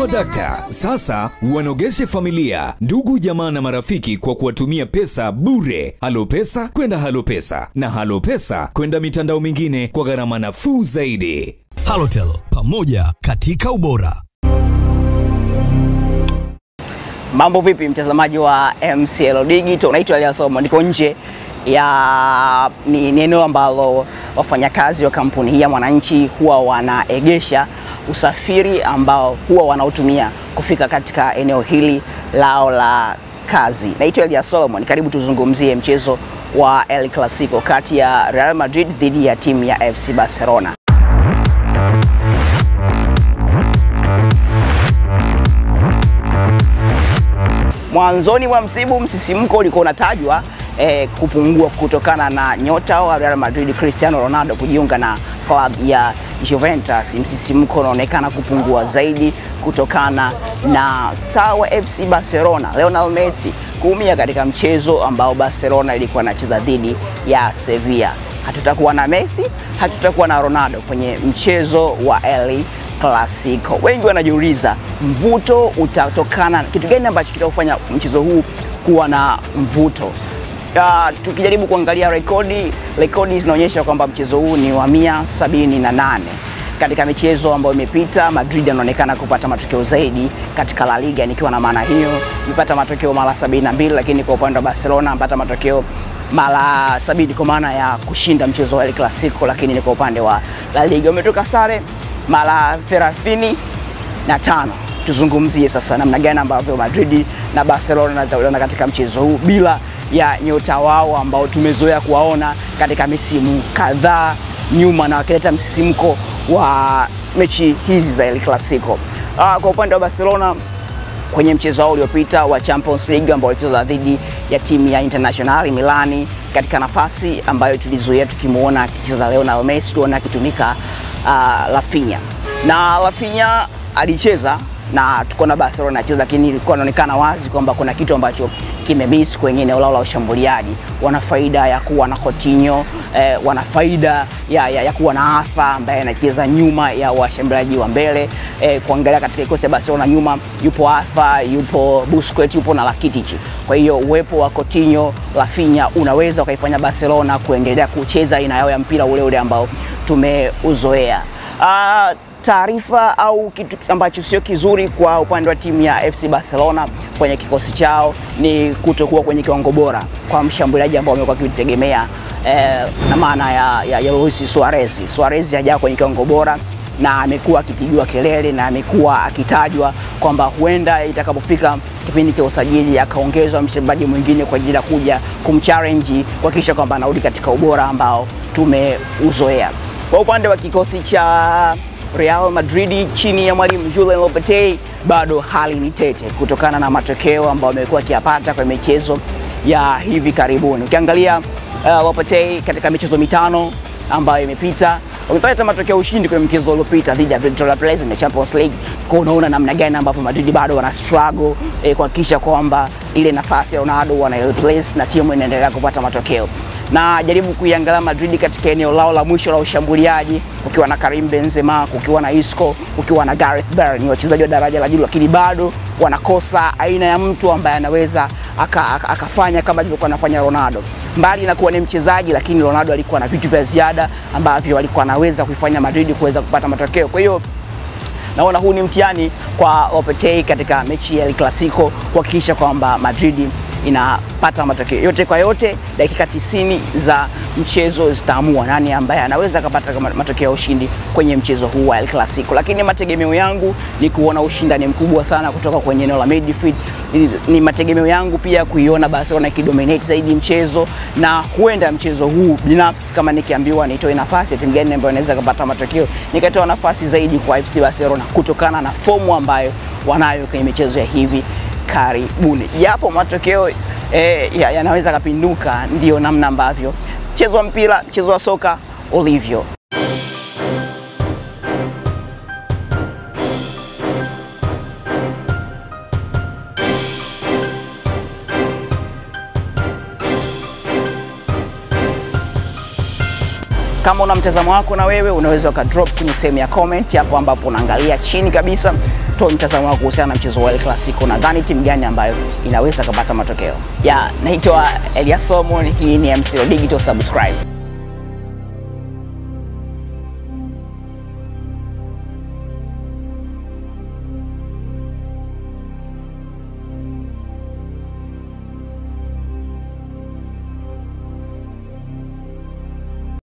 Swadakta, sasa wanogeshe familia, ndugu, jamaa na marafiki kwa kuwatumia pesa bure. Halo Pesa kwenda Halo Pesa na Halo Pesa kwenda mitandao mingine kwa gharama nafuu zaidi. Halotel, pamoja katika ubora. Mambo vipi mtazamaji wa MCL Digital, unaitwa Elias niko nje ya ni, ni eneo ambalo wafanyakazi wa kampuni hii ya Mwananchi huwa wanaegesha usafiri ambao huwa wanaotumia kufika katika eneo hili lao la kazi. Naitwa Elias Solomon, karibu tuzungumzie mchezo wa El Clasico kati ya Real Madrid dhidi ya timu ya FC Barcelona. Mwanzoni mwa msimu msisimko ulikuwa unatajwa eh, kupungua kutokana na nyota wa Real Madrid Cristiano Ronaldo kujiunga na klabu ya Juventus. Msisimko unaonekana kupungua zaidi kutokana na star wa FC Barcelona Lionel Messi kuumia katika mchezo ambao Barcelona ilikuwa inacheza dhidi ya Sevilla. Hatutakuwa na Messi, hatutakuwa na Ronaldo kwenye mchezo wa El Clasico. Wengi wanajiuliza mvuto utatokana kitu gani ambacho kitaufanya mchezo huu kuwa na mvuto. Uh, tukijaribu kuangalia rekodi, rekodi zinaonyesha kwamba mchezo huu ni wa mia sabini na nane katika michezo ambayo imepita. Madrid anaonekana kupata matokeo zaidi katika La Liga, nikiwa na maana hiyo imepata matokeo mara 72, lakini kwa upande wa Barcelona amepata matokeo mara sabini kwa maana ya kushinda mchezo wa El Clasico, lakini ni kwa upande wa La Liga umetoka sare mara 35 na tano. Tuzungumzie sasa namna gani ambavyo Madrid na Barcelona wanatawaliana katika mchezo huu bila ya nyota wao ambao tumezoea kuwaona katika misimu kadhaa nyuma na wakileta msisimko wa mechi hizi za El Clasico. Ah, kwa upande wa Barcelona kwenye mchezo wao uliopita wa Champions League ambao walicheza dhidi ya timu ya Internazionale Milani katika nafasi ambayo tulizoea tukimuona akicheza Lionel Messi, tuona akitumika uh, Rafinha na Rafinha alicheza na tuko na Barcelona anacheza, lakini ilikuwa inaonekana wazi kwamba kuna kitu ambacho kimemiss kwenye eneo lao la ushambuliaji. Wana faida ya kuwa na Coutinho eh, wana faida ya, ya, ya kuwa na Arthur ambaye anacheza nyuma ya washambuliaji wa mbele eh, kuangalia katika kikosi cha Barcelona nyuma yupo Arthur, yupo Busquets, yupo na Rakitic. Kwa hiyo uwepo wa Coutinho, Rafinha unaweza ukaifanya Barcelona kuendelea kucheza aina yao ya mpira ule ule ambao tumeuzoea. Uh, taarifa au kitu ambacho sio kizuri kwa upande wa timu ya FC Barcelona kwenye kikosi chao ni kutokuwa kwenye kiwango bora kwa mshambuliaji ambao wamekuwa wakitegemea eh, na maana ya, ya, ya Luis Suarez. Suarez hajawa kwenye kiwango bora na amekuwa akipigiwa kelele na amekuwa akitajwa kwamba huenda itakapofika kipindi cha usajili akaongezwa mchezaji mwingine kwa ajili ya kuja kumchallenge kuhakikisha kwamba anarudi katika ubora ambao tumeuzoea. Kwa upande wa kikosi cha Real Madrid chini ya mwalimu Julian Lopetegui bado hali ni tete kutokana na matokeo ambayo amekuwa akiyapata kwa michezo ya hivi karibuni. Ukiangalia uh, Lopetegui katika michezo mitano ambayo imepita wamepata matokeo ushindi kwenye mchezo uliopita dhidi ya Victoria Plzen kwenye Champions League. Kwa unaona namna gani ambavyo Madrid bado wana struggle eh, kuhakikisha kwamba ile nafasi ya Ronaldo wana replace na timu inaendelea kupata matokeo na jaribu kuiangalia Madrid katika eneo lao la mwisho la ushambuliaji, ukiwa na Karim Benzema, ukiwa na Isco, ukiwa na Gareth Bale, ni wachezaji wa daraja la juu, lakini bado wanakosa aina ya mtu ambaye anaweza aka, aka, akafanya kama alivyokuwa anafanya Ronaldo. Mbali na kuwa ni mchezaji, lakini Ronaldo alikuwa na vitu vya ziada ambavyo alikuwa anaweza kuifanya Madrid kuweza kupata matokeo. Kwa hiyo naona huu ni mtihani kwa Lopetegui katika mechi ya El Clasico kuhakikisha kwamba Madrid inapata matokeo yote kwa yote. Dakika 90 za mchezo zitaamua nani ambaye anaweza akapata matokeo ya ushindi kwenye mchezo huu wa El Clasico, lakini mategemeo yangu ni kuona ushindani mkubwa sana kutoka kwenye eneo la midfield. Ni, ni mategemeo yangu pia kuiona Barcelona ikidominate zaidi mchezo, na huenda mchezo huu binafsi, kama nikiambiwa nitoe nafasi ya timu gani ambayo inaweza kupata matokeo, nikatoa nafasi zaidi kwa FC Barcelona kutokana na fomu ambayo wanayo kwenye michezo ya hivi karibuni, japo matokeo eh, yanaweza kapinduka. Ndio namna ambavyo mchezo wa mpira, mchezo wa soka ulivyo. Kama una mtazamo wako na wewe unaweza ukadrop kwenye sehemu ya comment hapo ambapo unaangalia chini kabisa, utoe mtazamo wako kuhusiana na mchezo wa El Clasico. Nadhani timu gani ambayo inaweza kupata matokeo? Ya, naitwa Elias Solomon, hii ni MCO Digital, subscribe.